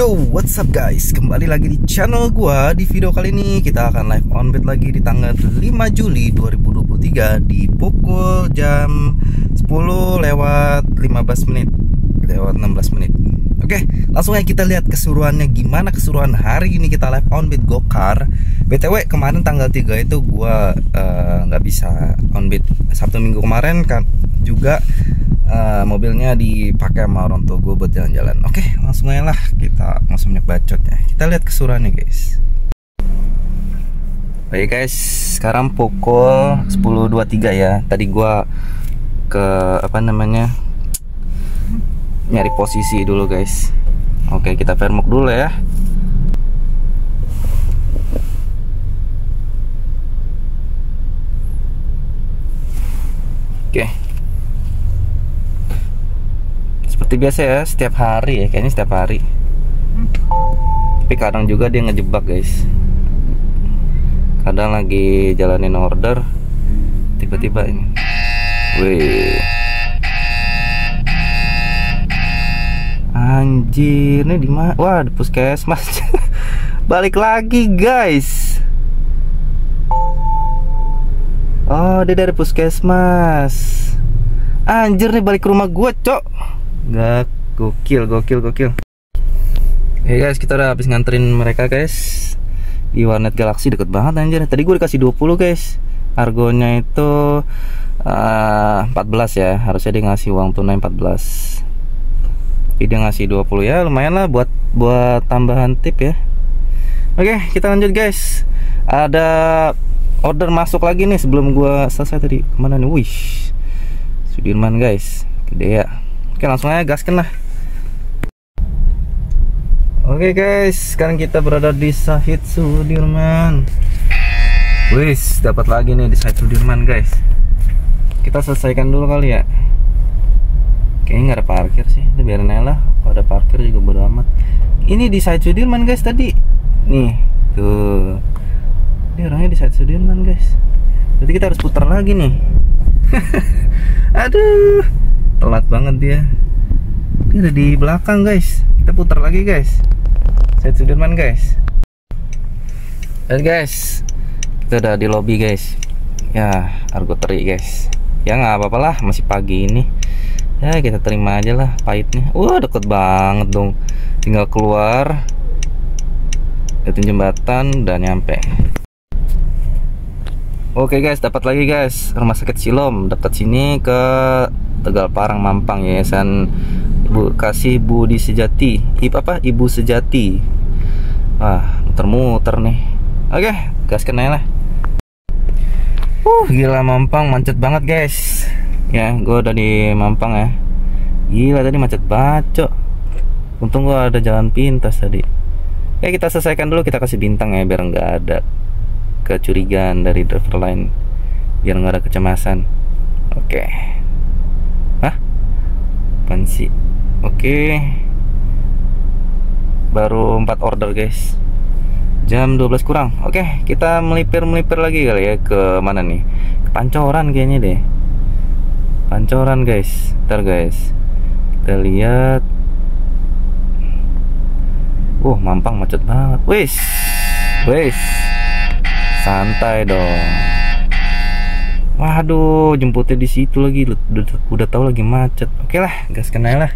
Yo, what's up guys? Kembali lagi di channel gua. Di video kali ini kita akan live on bed lagi di tanggal 5 Juli 2023 di pukul jam 10 lewat 15 menit. Lewat 16 menit. Oke, langsung aja kita lihat keseruannya gimana keseruan hari ini kita live on bed gokar. BTW kemarin tanggal 3 itu gua eh, nggak uh, bisa on bed Sabtu Minggu kemarin kan juga uh, mobilnya dipakai sama orang tua gue buat jalan-jalan oke langsung aja lah kita langsung banyak bacot ya kita lihat kesurannya guys Oke guys, sekarang pukul 10.23 ya. Tadi gua ke apa namanya? nyari posisi dulu guys. Oke, kita vermok dulu ya. Oke. Seperti biasa ya, setiap hari ya, kayaknya setiap hari. Tapi kadang juga dia ngejebak guys. Kadang lagi jalanin order, tiba-tiba ini. Wih. Anjir, ini di mana? Wah, di puskesmas. Balik lagi, guys. Oh, dia dari puskesmas. Anjir nih balik ke rumah gua, Cok. Gak gokil, gokil, gokil. Oke guys, kita udah habis nganterin mereka, guys. Di warnet Galaxy deket banget anjir. Tadi gue dikasih 20, guys. Argonya itu uh, 14 ya. Harusnya dia ngasih uang tunai 14 jadi dia ngasih 20 ya lumayan lah buat buat tambahan tip ya oke kita lanjut guys ada order masuk lagi nih sebelum gua selesai tadi ke mana nih wish Sudirman guys gede ya oke langsung aja gaskan lah. Oke guys sekarang kita berada di Sahid Sudirman. Wish dapat lagi nih di Sahid Sudirman guys. Kita selesaikan dulu kali ya. Kayaknya nggak ada parkir sih. Itu biarin aja lah. Kalau ada parkir juga bodo amat. Ini di side Sudirman guys tadi. Nih tuh. Ini orangnya di side Sudirman guys. Berarti kita harus putar lagi nih. Aduh telat banget dia. Dia ada di belakang guys. Kita putar lagi guys. Side Sudirman guys. Dan guys. Kita udah di lobby guys. Ya argo teri guys. Ya nggak apa-apa lah. Masih pagi ini. Ya kita terima aja lah pahitnya. Wah deket banget dong. Tinggal keluar. Liatin jembatan dan nyampe oke guys dapat lagi guys. Rumah sakit Silom dekat sini ke Tegal Parang Mampang yayasan Ibu Kasih Budi Sejati. Ibu apa? Ibu Sejati. Wah muter-muter nih. Oke gas kena lah. Uh gila Mampang macet banget guys. Ya gue udah di Mampang ya. Gila tadi macet bacok untung gue ada jalan pintas tadi. Ya kita selesaikan dulu. Kita kasih bintang ya biar nggak ada kecurigaan dari driver lain biar nggak ada kecemasan. Oke. Hah? Pansi oke. Baru 4 order guys. Jam 12 kurang. Oke kita melipir-melipir lagi kali ya ke mana nih? Ke pancoran kayaknya deh. Pancoran guys. Ntar guys. Kita lihat. Uh mampang macet banget. Wis wis santai dong. Waduh jemputnya di situ lagi. Udah, udah tahu lagi macet. Oke lah gas kena lah.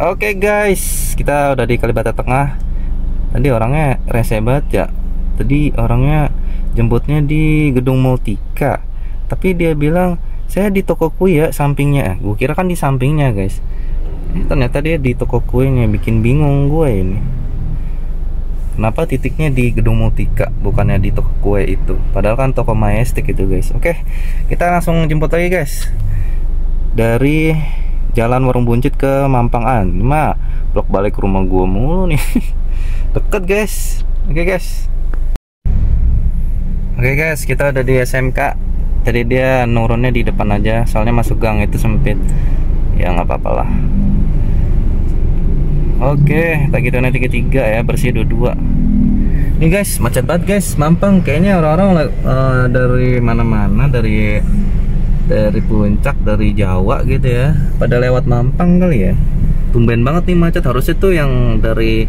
Oke guys. Kita udah di Kalibata Tengah. Tadi orangnya rese ya. Tadi orangnya jemputnya di gedung Multika. Tapi dia bilang saya di toko kue ya sampingnya. Eh, gue kira kan di sampingnya guys. Eh, ternyata dia di toko kuenya. Bikin bingung gue ini kenapa titiknya di gedung Multika bukannya di toko kue itu? Padahal kan toko Majestic itu guys. Oke kita langsung jemput lagi guys. Dari jalan Warung Buncit ke Mampangan ini mah blok balik ke rumah gue mulu nih. Deket guys. Oke guys. Oke guys kita udah di SMK tadi dia nurunnya di depan aja soalnya masuk gang itu sempit. Ya nggak apa-apa lah oke tak gitu nanti ketiga ya bersih dua-dua. Ini guys macet banget guys. Mampang kayaknya orang-orang uh, dari mana-mana dari dari puncak dari Jawa gitu ya pada lewat Mampang kali ya. Tumben banget nih macet. Harusnya tuh yang dari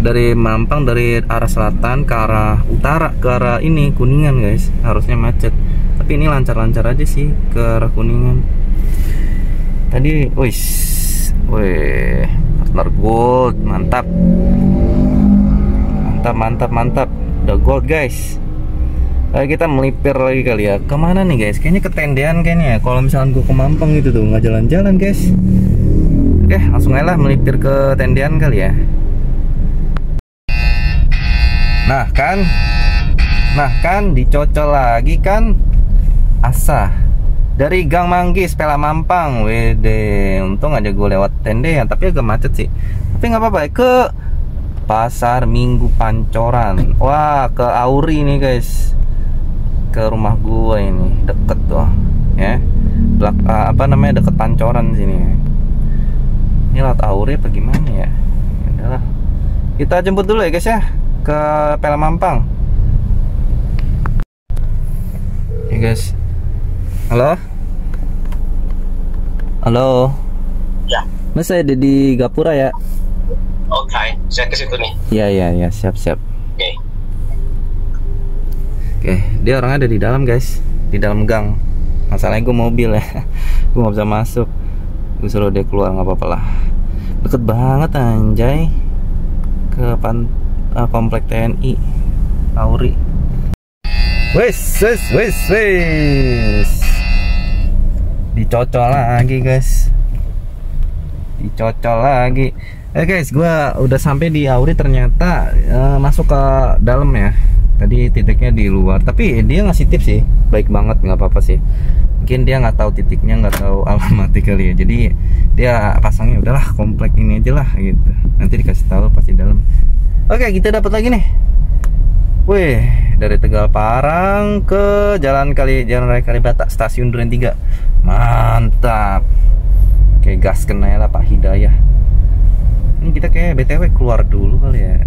dari Mampang dari arah selatan ke arah utara ke arah ini kuningan guys. Harusnya macet. Tapi ini lancar-lancar aja sih ke arah kuningan. Tadi wis wih partner gold mantap. Mantap mantap mantap. Udah gold guys. Ayo kita melipir lagi kali ya. Ke mana nih guys? Kayaknya ketendean kayaknya ya. Kalau misalnya gue ke Mampang gitu tuh nggak jalan-jalan guys. Oke langsung aja lah melipir ke tendean kali ya. Nah kan? Nah kan? Dicocol lagi kan? Asa Dari Gang Manggis Pela Mampang. Wede Untung aja gue lewat tendean Tapi agak macet sih. Tapi nggak apa-apa ya Ke Pasar Minggu Pancoran. Wah ke Auri nih guys. Ke rumah gua ini deket tuh ya. Belak, uh, apa namanya deket pancoran sini. Ini laut auri apa gimana ya? Udahlah. Kita jemput dulu ya guys ya ke Pela Mampang. Ya guys halo halo Ya. Mas saya ada di Gapura ya Oke, saya ke situ nih. ya ya ya siap siap Oke. Oke, dia orangnya ada di dalam guys, di dalam gang. Masalahnya gue mobil ya, gue nggak bisa masuk. Gue suruh dia keluar nggak apa-apa lah. Deket banget anjay ke pan uh, komplek TNI Auri. Wes, wes, wes, wes. Dicocol lagi guys. Dicocol lagi. Eh guys, gue udah sampai di Auri ternyata eh, masuk ke dalam ya. Tadi titiknya di luar. Tapi dia ngasih tips sih. Baik banget nggak apa-apa sih. Mungkin dia nggak tahu titiknya nggak tahu alamatnya kali ya jadi dia pasangnya udahlah komplek ini aja lah gitu. Nanti dikasih tahu pasti dalam. Oke kita dapat lagi nih Wih, dari Tegal Parang ke Jalan Kali Jalan Raya Kalibata, Stasiun Duren 3. Mantap. Kayak gas kena ya Pak Hidayah. Ini kita kayak BTW keluar dulu kali ya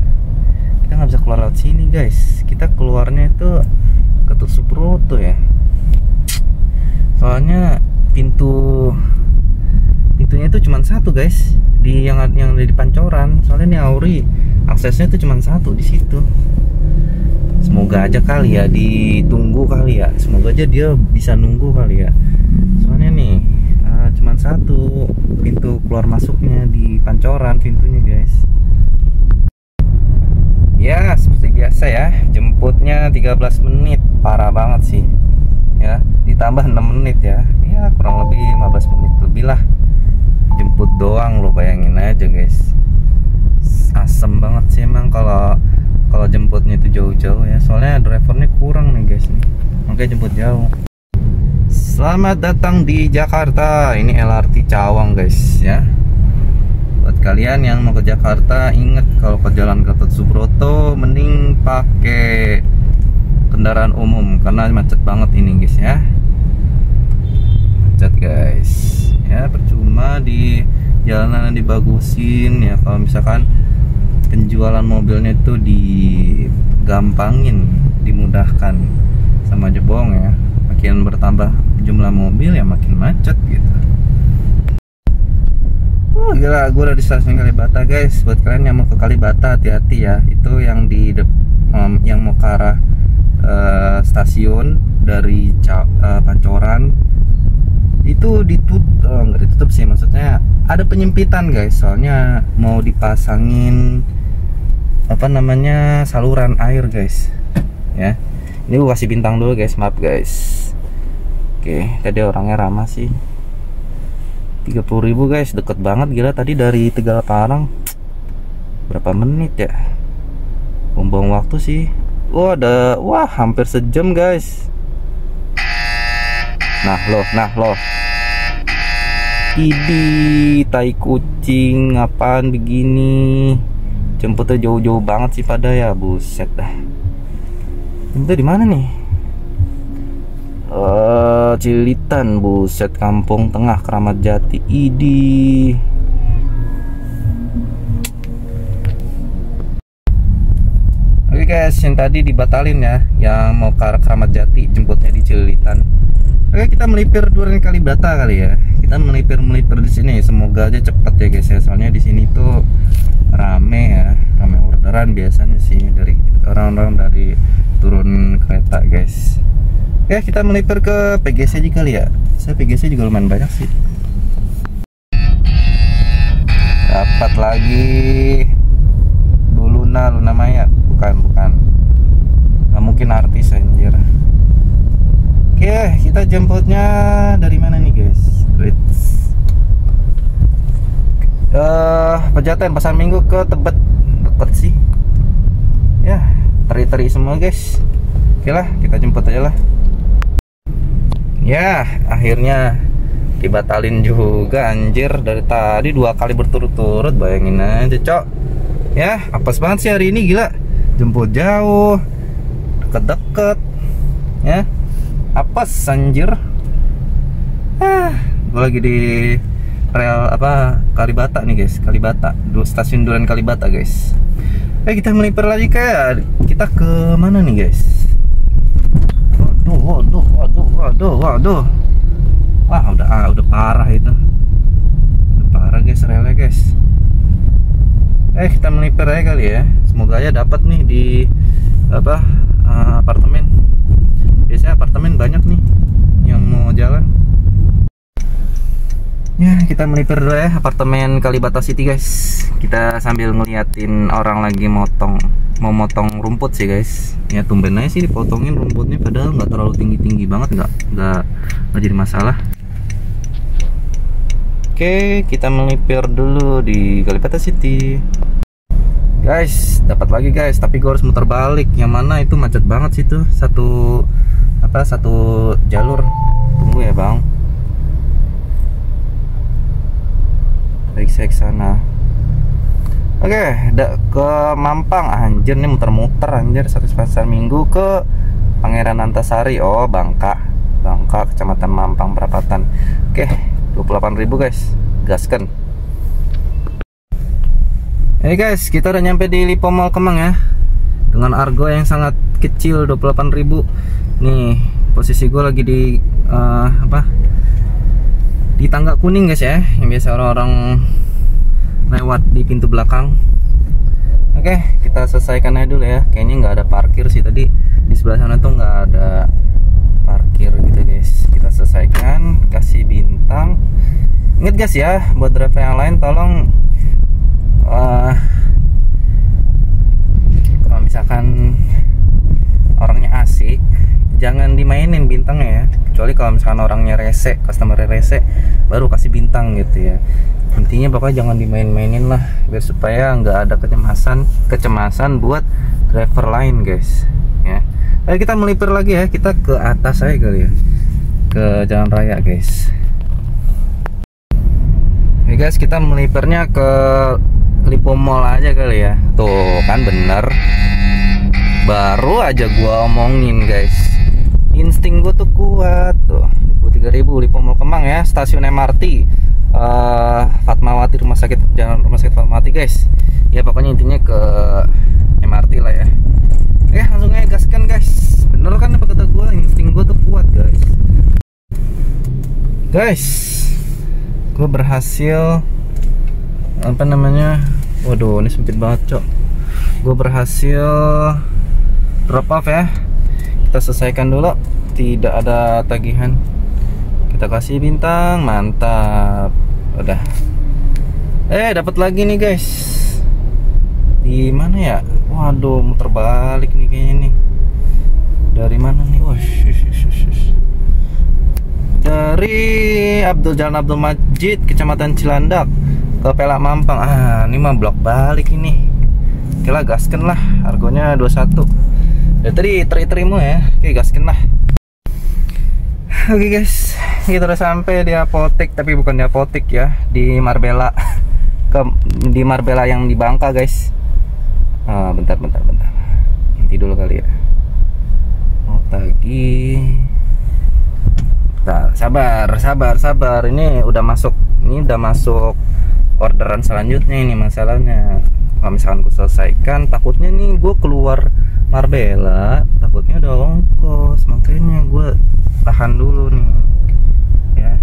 kita nggak bisa keluar lewat sini guys kita keluarnya itu ke Subroto ya soalnya pintu pintunya itu cuma satu guys. Di yang yang ada di Pancoran. Soalnya ini Auri aksesnya itu cuma satu di situ. Semoga aja kali ya ditunggu kali ya. Semoga aja dia bisa nunggu kali ya. Soalnya nih uh, cuma satu pintu keluar masuknya di Pancoran pintunya guys. Ya seperti biasa ya. Jemputnya 13 menit. Parah banget sih. Ya ditambah 6 menit ya. Ya kurang lebih 15 menit lebih lah jemput doang lo bayangin aja guys. Asem banget sih emang kalau kalau jemputnya itu jauh-jauh ya. Soalnya drivernya kurang nih guys nih. Makanya jemput jauh. Selamat datang di Jakarta. Ini LRT Cawang guys ya. Buat kalian yang mau ke Jakarta inget kalau ke Jalan Gatot Subroto mending pakai kendaraan umum karena macet banget ini guys ya macet guys ya percuma di jalanan dibagusin ya kalau misalkan penjualan mobilnya itu digampangin dimudahkan sama aja bohong ya makin bertambah jumlah mobil ya makin macet gitu Oh gila, gue udah di stasiun Kalibata guys. Buat kalian yang mau ke Kalibata hati-hati ya. Itu yang di um, yang mau ke arah uh, stasiun dari uh, Pancoran itu ditutup, oh, nggak ditutup sih maksudnya ada penyempitan guys. Soalnya mau dipasangin apa namanya saluran air guys. Ya, ini gue kasih bintang dulu guys, maaf guys. Oke, tadi orangnya ramah sih. 30.000 guys deket banget gila tadi dari Tegal Parang berapa menit ya bumbung waktu sih wah ada wah hampir sejam guys nah loh nah loh. Idi tai kucing apaan begini? Jemputnya jauh-jauh banget sih pada ya buset dah. Jemputnya di mana nih? Uh, Cilitan buset kampung tengah Keramat Jati. Idi. Oke guys yang tadi dibatalin ya yang mau ke Keramat Jati jemputnya di Cilitan Oke kita melipir durian Kalibata kali ya. Kita melipir melipir di sini. Semoga aja cepet ya guys ya. Soalnya di sini tuh rame ya. Rame orderan biasanya sih dari orang-orang dari turun kereta guys. Oke kita melipir ke PGC juga kali ya. Saya PGC juga lumayan banyak sih. Dapat lagi Bu Luna Luna Maya. Bukan bukan nggak mungkin artis anjir oke kita jemputnya dari mana nih guys? Wait. Uh, Pejaten pasar minggu ke Tebet. Deket sih. Ya teri-teri semua guys. Oke lah kita jemput aja lah. Ya akhirnya dibatalin juga anjir. Dari tadi dua kali berturut-turut bayangin aja cok. Ya apes banget sih hari ini gila. Jemput jauh deket-deket. Ya apes anjir? Ah gue lagi di rel apa Kalibata nih guys. Kalibata. Dua stasiun Duren Kalibata guys. Eh kita melipir lagi kayak kita ke mana nih guys? Waduh waduh waduh waduh waduh. Wah udah ah, udah parah itu. Udah parah guys relnya guys. Eh kita melipir aja kali ya. Semoga aja dapat nih di apa uh, apartemen biasanya apartemen banyak nih yang mau jalan. Ya kita melipir dulu ya apartemen Kalibata City guys. Kita sambil ngeliatin orang lagi motong mau motong rumput sih guys. Ya tumben aja sih dipotongin rumputnya padahal nggak terlalu tinggi tinggi banget nggak nggak nggak jadi masalah. Oke, kita melipir dulu di Kalibata City. Guys, dapat lagi guys, tapi gue harus muter balik. Yang mana itu macet banget sih tuh, satu apa satu jalur. Tunggu ya bang. Baik saya sana. Oke, da ke Mampang anjir nih muter-muter anjir satu pasar minggu ke Pangeran Antasari. Oh, Bangka. Bangka, Kecamatan Mampang Perapatan. Oke, 28.000 guys gaskan Hey guys kita udah nyampe di Lipo Mall Kemang ya. Dengan argo yang sangat kecil 28.000 nih posisi gue lagi di uh, apa? Di tangga kuning guys ya. Yang biasa orang-orang lewat di pintu belakang. Oke kita selesaikan aja dulu ya. Kayaknya nggak ada parkir sih tadi. Di sebelah sana tuh nggak ada parkir gitu guys. Kita selesaikan kasih bintang. Inget guys ya buat driver yang lain tolong uh, kalau misalkan orangnya asik jangan dimainin bintangnya ya kecuali kalau misalkan orangnya rese customer rese baru kasih bintang gitu ya. Intinya pokoknya jangan dimain-mainin lah biar supaya nggak ada kecemasan kecemasan buat driver lain guys. Ya. Ayo kita melipir lagi ya kita ke atas aja kali ya. Ke jalan raya guys. Oke guys kita melipirnya ke Lipo Mall aja kali ya. Tuh kan bener. Baru aja gua omongin guys insting gua tuh kuat tuh. 23.000 Lipo Mall Kemang ya stasiun MRT uh, Fatmawati Rumah Sakit Jalan Rumah Sakit Fatmawati guys. Ya pokoknya intinya ke MRT lah ya. Oke langsung aja gaskan guys. Bener kan apa kata gua? Insting gua tuh kuat guys. Guys gue berhasil apa namanya? Waduh ini sempit banget cok. Gue berhasil drop off ya kita selesaikan dulu. Tidak ada tagihan. Kita kasih bintang mantap. Udah. Eh dapat lagi nih guys. Di mana ya? Waduh muter balik nih kayaknya nih. Dari mana nih? Wah dari Abdul Jalan Abdul Majid Kecamatan Cilandak ke Pelak Mampang. Ah ini mah blok balik ini. Oke lah gasken lah. Harganya 21 ya tadi teri terimu ya oke gasken lah. Oke guys kita udah sampai di apotek tapi bukan di apotek ya di Marbella. Ke di Marbella yang di Bangka guys. Ah, bentar bentar bentar. Nanti dulu kali ya. Mau Bentar, sabar, sabar, sabar. Ini udah masuk, ini udah masuk orderan selanjutnya ini masalahnya. Kalau misalkan gue selesaikan, takutnya nih gue keluar Marbella, takutnya udah ongkos, makanya gue tahan dulu nih ya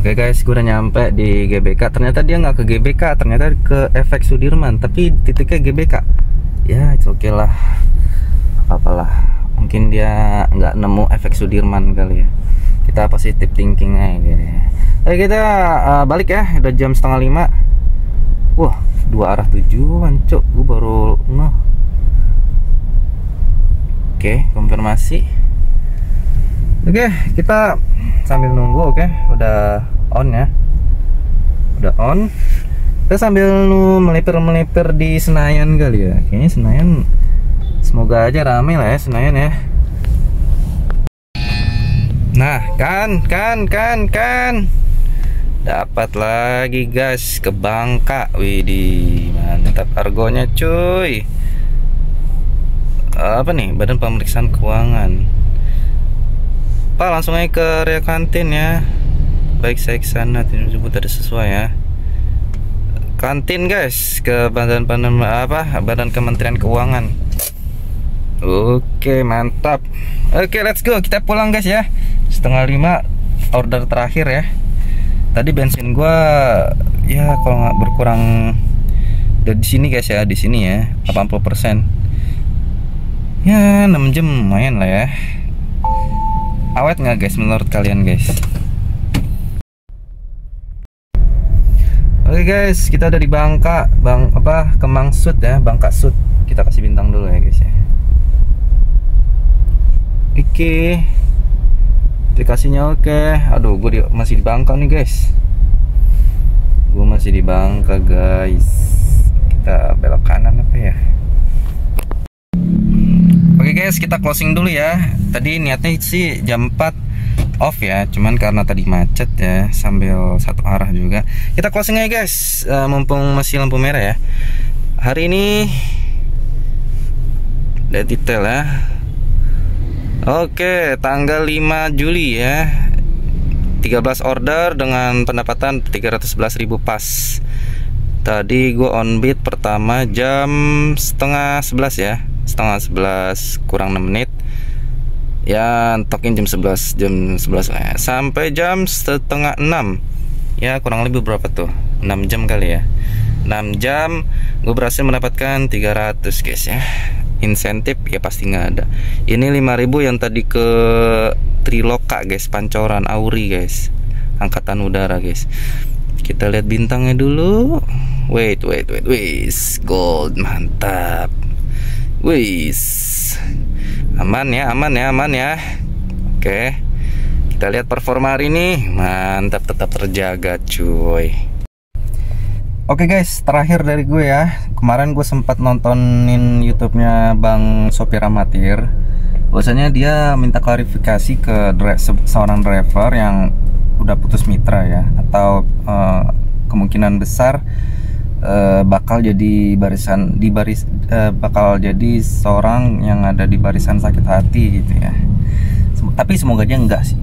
Oke guys, gue udah nyampe di GBK. Ternyata dia nggak ke GBK, ternyata ke efek Sudirman. Tapi titiknya GBK. Ya, oke okay lah. Apa-apalah. Mungkin dia nggak nemu efek Sudirman kali ya. Kita positif thinking aja. Gitu. Oke kita uh, balik ya. Udah jam setengah lima. Wah, dua arah tujuan, cok. Gue baru ngeh. Oke, konfirmasi. Oke, kita sambil nunggu oke, udah on ya. Udah on. Kita sambil melipir-melipir di Senayan kali ya. Kayaknya Senayan semoga aja rame lah ya Senayan ya. Nah, kan, kan, kan, kan. Dapat lagi guys. Ke Bangka. Widih, mantap argonya cuy. Apa nih? Badan Pemeriksaan Keuangan. Pak langsung aja ke area kantin ya. Baik saya ke sana. Disebut ada sesuai ya. Kantin guys. Ke badan badan apa? Badan Kementerian Keuangan. Oke mantap. Oke let's go. Kita pulang guys ya. Setengah lima order terakhir ya tadi bensin gua ya kalau nggak berkurang dari sini guys ya di sini ya 80% ya 6 jam lumayan lah ya awet nggak guys menurut kalian guys Oke guys, kita ada di Bangka, Bang apa Kemang Sud ya, Bangka Sud. Kita kasih bintang dulu ya guys ya. Oke. Aplikasinya oke. Aduh, gue di, masih di Bangka nih guys. Gue masih di Bangka guys. Kita belok kanan apa ya? Oke guys, kita closing dulu ya. Tadi niatnya sih jam 4 off ya, cuman karena tadi macet ya, sambil satu arah juga. Kita closing aja guys, uh, mumpung masih lampu merah ya. Hari ini detail ya. Oke, tanggal 5 Juli ya. 13 order dengan pendapatan 311.000 pas. Tadi gue on beat pertama jam setengah 11 ya setengah 11 kurang 6 menit ya tokin jam 11 jam 11 ya. sampai jam setengah 6 ya kurang lebih berapa tuh 6 jam kali ya 6 jam gue berhasil mendapatkan 300 guys ya insentif ya pasti nggak ada. Ini 5000 yang tadi ke Triloka guys pancoran Auri guys. Angkatan udara guys. Kita lihat bintangnya dulu. Wait wait wait wait. Gold mantap. Wis aman ya aman ya aman ya. Oke. Kita lihat performa hari ini. Mantap tetap terjaga cuy Oke guys, terakhir dari gue ya. Kemarin gue sempat nontonin YouTube-nya Bang Sopir Amatir. Bahwasanya dia minta klarifikasi ke seorang driver yang udah putus mitra ya, atau uh, kemungkinan besar uh, bakal jadi barisan di baris uh, bakal jadi seorang yang ada di barisan sakit hati gitu ya. Sem tapi semoga dia enggak sih.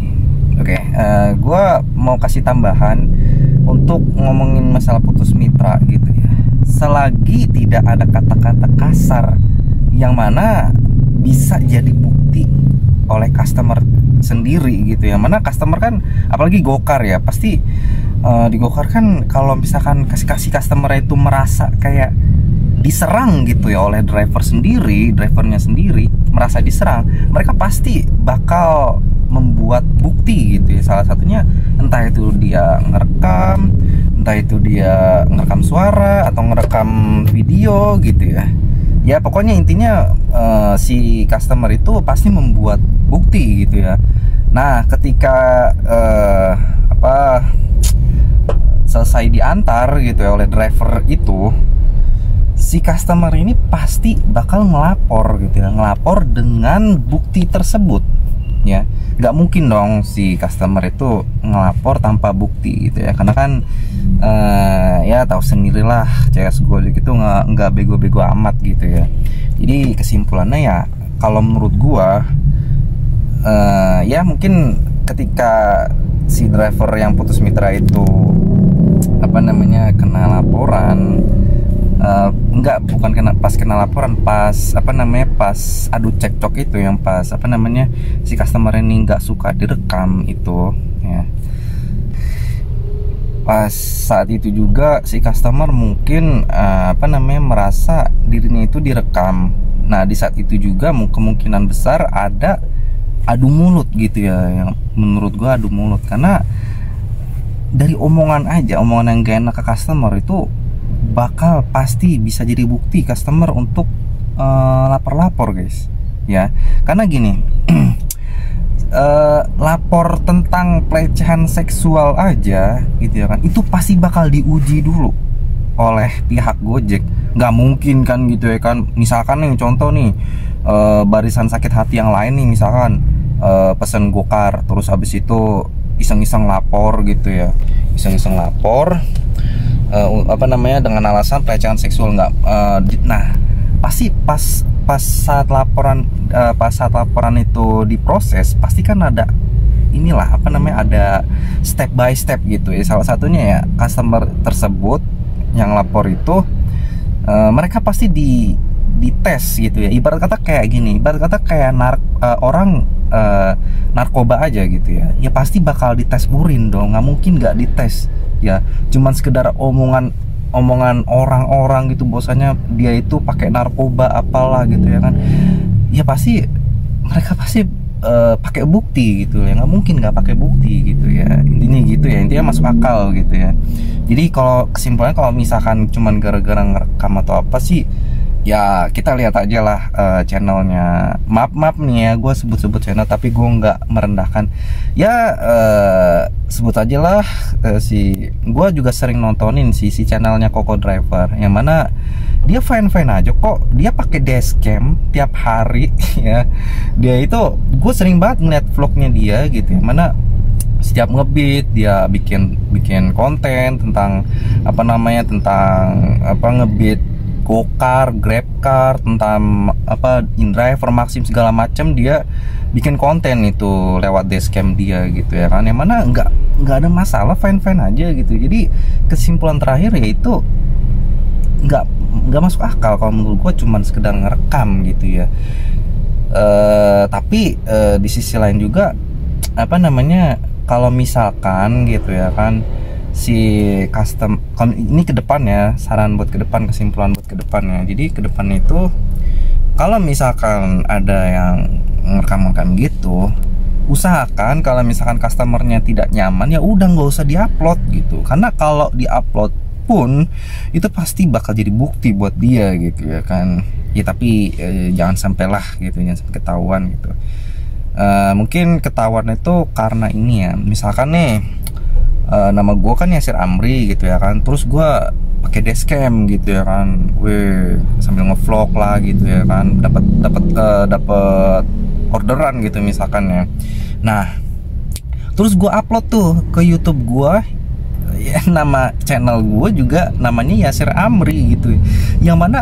Oke, okay, uh, eh, gue mau kasih tambahan untuk ngomongin masalah putus mitra gitu ya. Selagi tidak ada kata-kata kasar yang mana bisa jadi bukti oleh customer sendiri gitu ya. Mana customer kan apalagi gokar ya, pasti uh, di Gokar kan kalau misalkan kasih kasih customer itu merasa kayak diserang gitu ya oleh driver sendiri, drivernya sendiri merasa diserang, mereka pasti bakal membuat bukti gitu ya. Salah satunya entah itu dia ngerekam, entah itu dia ngerekam suara atau ngerekam video gitu ya. Ya pokoknya intinya uh, si customer itu pasti membuat bukti gitu ya. Nah, ketika uh, apa selesai diantar gitu ya oleh driver itu si customer ini pasti bakal ngelapor gitu ya ngelapor dengan bukti tersebut ya. Nggak mungkin dong si customer itu ngelapor tanpa bukti gitu ya. Karena kan uh, ya tahu sendirilah CS gue gitu nggak nggak bego-bego amat gitu ya. Jadi kesimpulannya ya kalau menurut gue uh, ya mungkin ketika si driver yang putus mitra itu apa namanya kena laporan uh, enggak bukan kena pas kena laporan pas apa namanya pas adu cekcok itu yang pas apa namanya si customer ini nggak suka direkam itu ya. Pas saat itu juga si customer mungkin uh, apa namanya merasa dirinya itu direkam. Nah di saat itu juga kemungkinan besar ada adu mulut gitu ya yang menurut gua adu mulut. Karena dari omongan aja omongan yang gak enak ke customer itu bakal pasti bisa jadi bukti customer untuk uh, lapor-lapor guys. Ya karena gini uh, lapor tentang pelecehan seksual aja gitu ya kan itu pasti bakal diuji dulu oleh pihak Gojek. Nggak mungkin kan gitu ya kan. Misalkan nih contoh nih uh, barisan sakit hati yang lain nih misalkan uh, pesen gokar terus habis itu iseng-iseng lapor gitu ya. Iseng-iseng lapor uh, apa namanya dengan alasan pelecehan seksual nggak uh, nah pasti pas pas saat laporan uh, pas saat laporan itu diproses pasti kan ada inilah apa namanya ada step by step gitu ya. Salah satunya ya customer tersebut yang lapor itu uh, mereka pasti di dites gitu ya. Ibarat kata kayak gini ibarat kata kayak nar uh, orang uh, narkoba aja gitu ya. Ya pasti bakal dites urin dong nggak mungkin nggak dites ya cuman sekedar omongan omongan orang-orang gitu bosanya dia itu pakai narkoba apalah gitu ya kan. Ya pasti mereka pasti uh, pakai bukti gitu ya. Nggak mungkin nggak pakai bukti gitu ya. Intinya gitu ya intinya masuk akal gitu ya. Jadi kalau kesimpulannya kalau misalkan cuman gara-gara ngerekam atau apa sih ya kita lihat aja lah uh, channelnya. Maaf maaf nih ya gue sebut-sebut channel tapi gue nggak merendahkan. Ya uh, sebut aja lah uh, si gue juga sering nontonin si si channelnya Koko Driver yang mana dia fine fine aja kok. Dia pakai dashcam tiap hari ya. Dia itu gue sering banget ngeliat vlognya dia gitu ya mana setiap ngebit dia bikin bikin konten tentang apa namanya tentang apa ngebit gokar, grabcar, tentang apa InDriver, Maxim segala macam dia bikin konten itu lewat dashcam dia gitu ya kan. Yang mana nggak nggak ada masalah, fine fine aja gitu. Jadi kesimpulan terakhir yaitu nggak nggak masuk akal kalau menurut gua cuman sekedar ngerekam gitu ya. Uh, tapi uh, di sisi lain juga apa namanya kalau misalkan gitu ya kan si custom ini ke depan ya saran buat ke depan kesimpulan buat ke depan ya. Jadi ke depan itu kalau misalkan ada yang ngerekam-ngerekam gitu usahakan kalau misalkan customernya tidak nyaman ya udah nggak usah diupload gitu. Karena kalau diupload pun itu pasti bakal jadi bukti buat dia gitu ya kan. Ya tapi eh, jangan sampailah gitu jangan sampai ketahuan gitu. Uh, mungkin ketahuan itu karena ini ya. Misalkan nih uh, nama gue kan Yasir Amri gitu ya kan. Terus gue pakai dashcam gitu ya kan. Weh sambil ngevlog lah gitu ya kan. Dapat dapat uh, dapat orderan gitu misalkan ya. Nah terus gue upload tuh ke YouTube gue ya nama channel gue juga namanya Yasir Amri gitu. Yang mana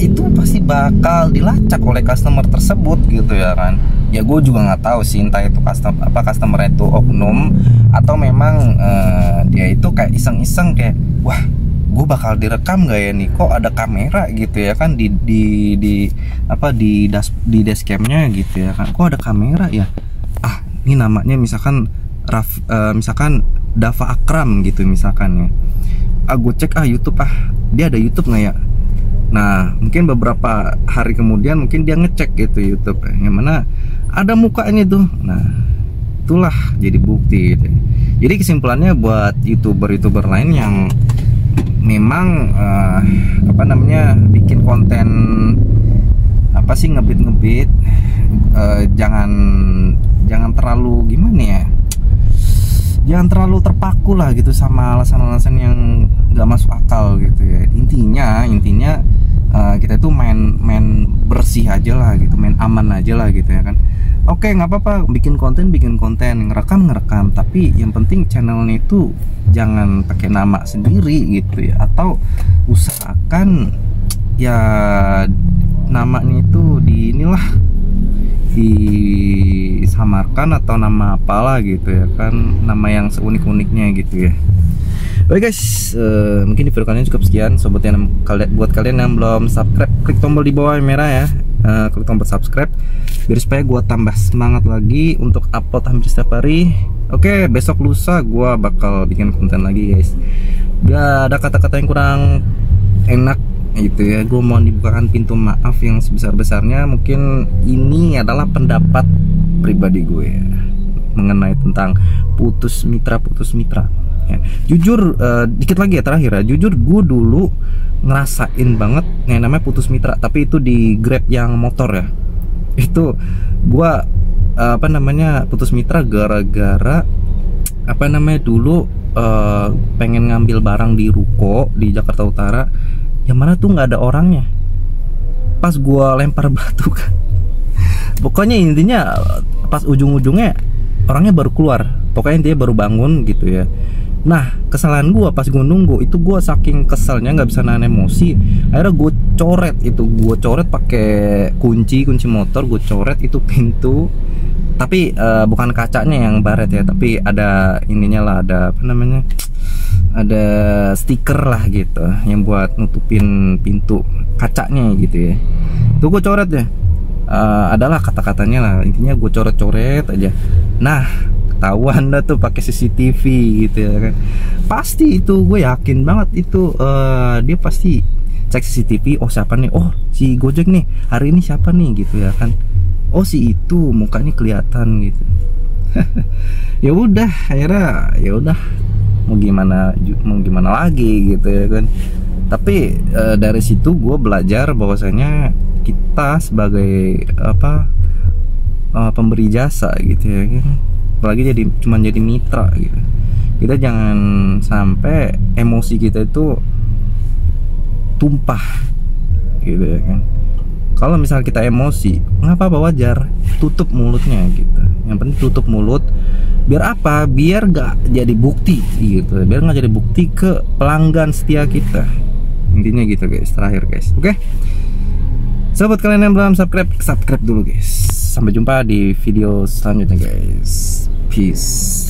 itu pasti bakal dilacak oleh customer tersebut gitu ya kan ya gue juga nggak tahu sih entah itu customer apa customer itu oknum atau memang uh, dia itu kayak iseng-iseng kayak wah gue bakal direkam gak ya nih? Kok ada kamera gitu ya kan di di di apa di das di dashcamnya gitu ya kan? Kok ada kamera ya? Ah ini namanya misalkan Raf, uh, misalkan Dava Akram gitu misalkan ya. Ah cek ah YouTube ah dia ada YouTube nggak ya? Nah, mungkin beberapa hari kemudian mungkin dia ngecek gitu YouTube yang mana ada mukanya tuh. Nah, itulah jadi bukti gitu. Jadi kesimpulannya buat youtuber-youtuber lain yang memang uh, apa namanya bikin konten apa sih ngebit-ngebit uh, jangan jangan terlalu gimana ya jangan terlalu terpaku lah gitu sama alasan-alasan yang nggak masuk akal gitu ya intinya intinya uh, kita itu main main bersih aja lah gitu main aman aja lah gitu ya kan oke nggak apa-apa. Bikin konten bikin konten. Ngerekam ngerekam. Tapi yang penting channelnya itu jangan pakai nama sendiri gitu ya. Atau usahakan ya namanya itu di inilah disamarkan atau nama apalah gitu ya kan. Nama yang seunik-uniknya gitu ya. Oke guys, uh, mungkin di video kali ini cukup sekian. Sobat yang kalian buat kalian yang belum subscribe, klik tombol di bawah yang merah ya. Uh, klik tombol subscribe biar supaya gue tambah semangat lagi untuk upload hampir setiap hari. Oke, besok lusa gue bakal bikin konten lagi guys. Gak ada kata-kata yang kurang enak itu ya gue mau dibukakan pintu maaf yang sebesar besarnya mungkin ini adalah pendapat pribadi gue ya mengenai tentang putus mitra putus mitra ya. jujur uh, dikit lagi ya terakhir ya jujur gue dulu ngerasain banget yang namanya putus mitra tapi itu di grab yang motor ya. Itu gue uh, apa namanya putus mitra gara-gara apa namanya dulu uh, pengen ngambil barang di ruko di Jakarta Utara yang mana tuh nggak ada orangnya. Pas gue lempar batu kan. Pokoknya intinya pas ujung-ujungnya orangnya baru keluar. Pokoknya intinya baru bangun gitu ya Nah kesalahan gue pas gue nunggu itu gue saking keselnya nggak bisa nahan emosi. Akhirnya gue coret itu gue coret pakai kunci kunci motor gue coret itu pintu. Tapi uh, bukan kacanya yang baret ya tapi ada ininya lah ada apa namanya? Ada stiker lah gitu yang buat nutupin pintu kacanya gitu ya. Itu gue coret ya uh, adalah kata-katanya lah intinya gue coret-coret aja. Nah ketahuan dah tuh pakai CCTV gitu ya kan. Pasti itu gue yakin banget itu uh, dia pasti cek CCTV oh siapa nih? Oh si Gojek nih hari ini siapa nih? Gitu ya kan. Oh si itu mukanya kelihatan gitu. Ya udah akhirnya ya udah mau gimana mau gimana lagi gitu ya kan. Tapi e, dari situ gue belajar bahwasanya kita sebagai apa e, pemberi jasa gitu ya kan apalagi jadi cuma jadi mitra gitu. Kita jangan sampai emosi kita itu tumpah gitu ya kan. Kalau misal kita emosi ngapa apa wajar. Tutup mulutnya gitu. Yang penting tutup mulut. Biar apa? Biar gak jadi bukti gitu. Biar nggak jadi bukti ke pelanggan setia kita. Intinya gitu guys. Terakhir guys. Oke? Okay? sahabat kalian yang belum subscribe subscribe dulu guys sampai jumpa di video selanjutnya guys. Peace